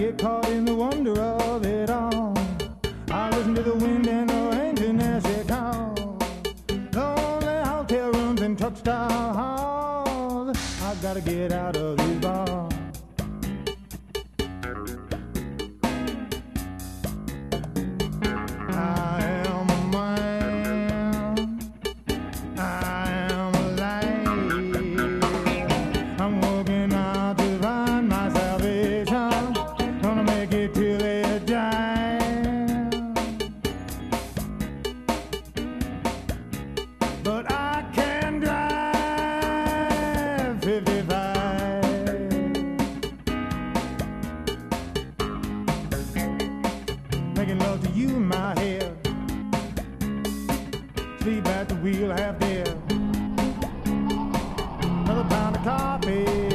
get caught in the wonder of it all. I listen to the wind and the rain as they call. Lonely hotel rooms and truck halls. I gotta get out of these bars. Making love to you in my head. Sleep at the wheel half dead. Another pound of coffee,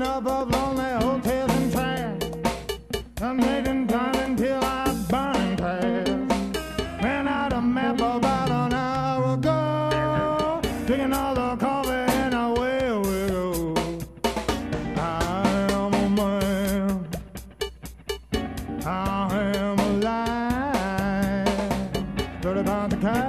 Lonely hotels and. I'm taking time until I burn crash. Ran out of map about an hour ago. Drinking all the coffee and go. I am a man. I am alive. Thirty pounds of caffeine